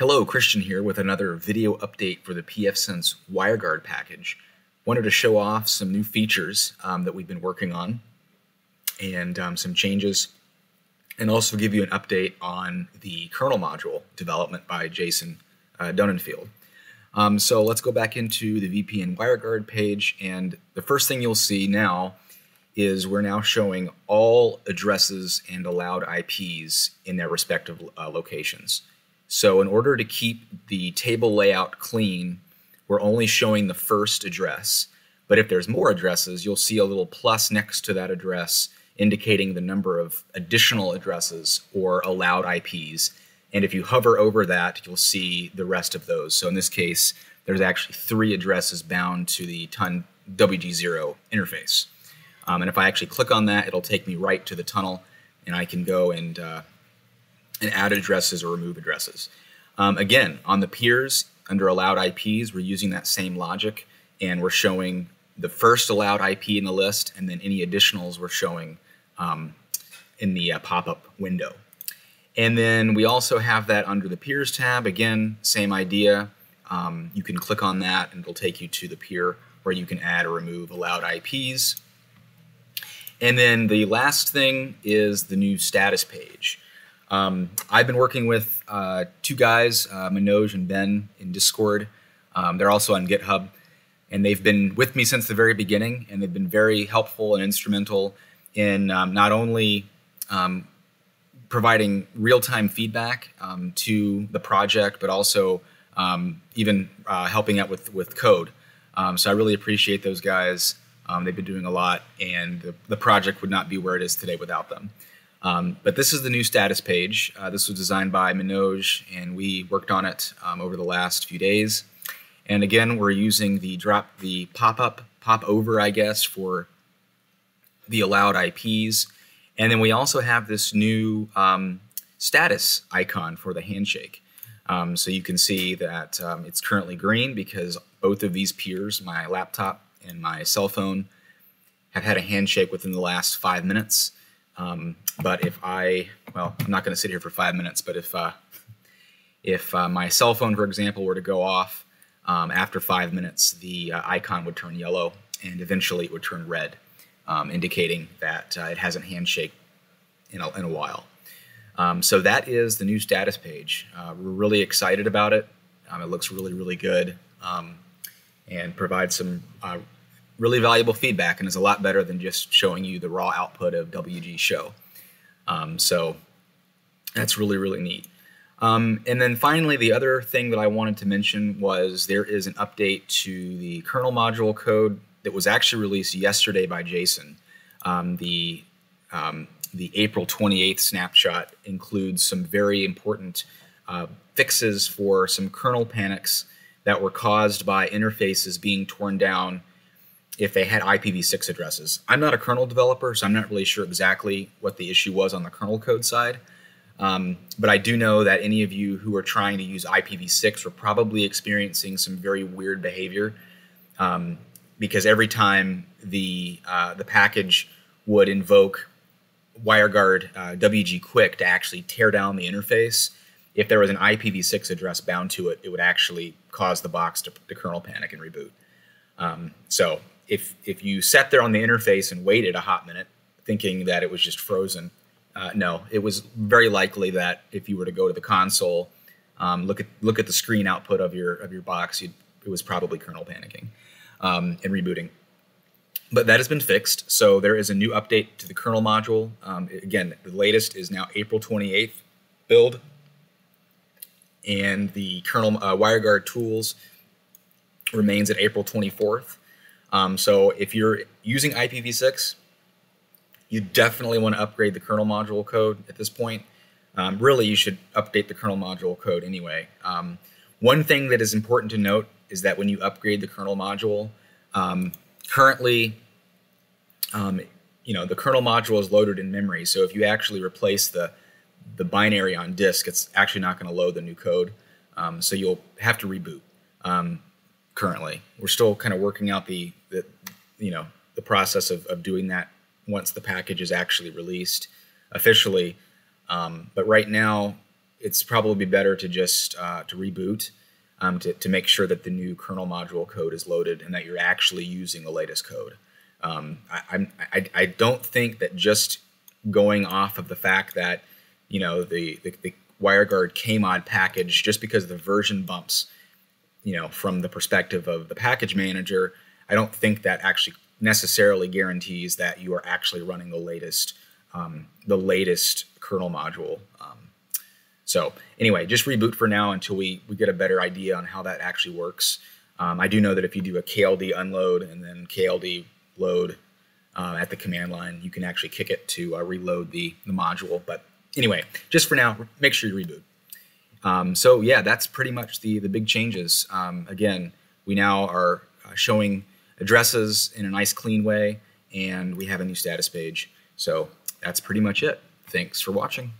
Hello, Christian here with another video update for the pfSense WireGuard package. Wanted to show off some new features um, that we've been working on and um, some changes and also give you an update on the kernel module development by Jason uh, Donenfeld. Um, so let's go back into the VPN WireGuard page and the first thing you'll see now is we're now showing all addresses and allowed IPs in their respective uh, locations. So in order to keep the table layout clean, we're only showing the first address. But if there's more addresses, you'll see a little plus next to that address indicating the number of additional addresses or allowed IPs. And if you hover over that, you'll see the rest of those. So in this case, there's actually three addresses bound to the TUN WG0 interface. Um, and if I actually click on that, it'll take me right to the tunnel, and I can go and uh, and add addresses or remove addresses. Um, again, on the peers under allowed IPs, we're using that same logic and we're showing the first allowed IP in the list and then any additionals we're showing um, in the uh, pop-up window. And then we also have that under the peers tab. Again, same idea. Um, you can click on that and it'll take you to the peer where you can add or remove allowed IPs. And then the last thing is the new status page. Um, I've been working with uh, two guys, uh, Manoj and Ben, in Discord. Um, they're also on GitHub, and they've been with me since the very beginning, and they've been very helpful and instrumental in um, not only um, providing real-time feedback um, to the project, but also um, even uh, helping out with with code. so I really appreciate those guys. they've been doing a lot, and the, the project would not be where it is today without them. Um, but this is the new status page. Uh, this was designed by Manoj, and we worked on it um, over the last few days. And again, we're using the drop, the pop-up, pop over, I guess, for the allowed IPs. And then we also have this new um, status icon for the handshake. Um, so you can see that um, it's currently green because both of these peers, my laptop and my cell phone, have had a handshake within the last five minutes. Um, but if I, well, I'm not going to sit here for five minutes, but if uh, if uh, my cell phone, for example, were to go off um, after five minutes, the uh, icon would turn yellow and eventually it would turn red, um, indicating that uh, it hasn't handshake in a, in a while. Um, so that is the new status page. Uh, we're really excited about it. Um, it looks really, really good um, and provides some uh, really valuable feedback and is a lot better than just showing you the raw output of WG show. Um, so that's really, really neat. Um, and then finally, the other thing that I wanted to mention was there is an update to the kernel module code that was actually released yesterday by Jason. Um, the um, the April 28th snapshot includes some very important uh, fixes for some kernel panics that were caused by interfaces being torn down if they had IPv6 addresses. I'm not a kernel developer, so I'm not really sure exactly what the issue was on the kernel code side. Um, but I do know that any of you who are trying to use IPv6 are probably experiencing some very weird behavior um, because every time the uh, the package would invoke WireGuard uh, WG Quick to actually tear down the interface, if there was an IPv6 address bound to it, it would actually cause the box to, to kernel panic and reboot. Um, so if if you sat there on the interface and waited a hot minute, thinking that it was just frozen, uh, no, it was very likely that if you were to go to the console, um, look at look at the screen output of your of your box, it was probably kernel panicking um, and rebooting. But that has been fixed, so there is a new update to the kernel module. Um, again, the latest is now April 28th build, and the kernel uh, WireGuard tools remains at April 24th. Um, so if you're using IPv6, you definitely want to upgrade the kernel module code at this point. Um, really, you should update the kernel module code anyway. Um, one thing that is important to note is that when you upgrade the kernel module, um, currently, um, you know, the kernel module is loaded in memory. So if you actually replace the the binary on disk, it's actually not going to load the new code. Um, so you'll have to reboot. Currently. We're still kind of working out the, the you know, the process of, of doing that once the package is actually released officially. Um, but right now, it's probably better to just uh, to reboot um, to, to make sure that the new kernel module code is loaded and that you're actually using the latest code. Um, I, I, I don't think that just going off of the fact that you know the, the, the WireGuard KMod package just because the version bumps, you know, from the perspective of the package manager, I don't think that actually necessarily guarantees that you are actually running the latest um, the latest kernel module. Um, so anyway, just reboot for now until we, we get a better idea on how that actually works. Um, I do know that if you do a KLD unload and then KLD load uh, at the command line, you can actually kick it to uh, reload the, the module. But anyway, just for now, make sure you reboot. Um, so yeah, that's pretty much the, the big changes. Um, again, we now are uh, showing addresses in a nice clean way, and we have a new status page. So that's pretty much it. Thanks for watching.